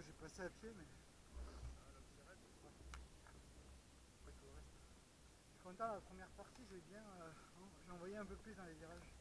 que j'ai passé à pied, mais... Je suis content, la première partie, j'ai bien... euh, j'ai envoyé un peu plus dans les virages.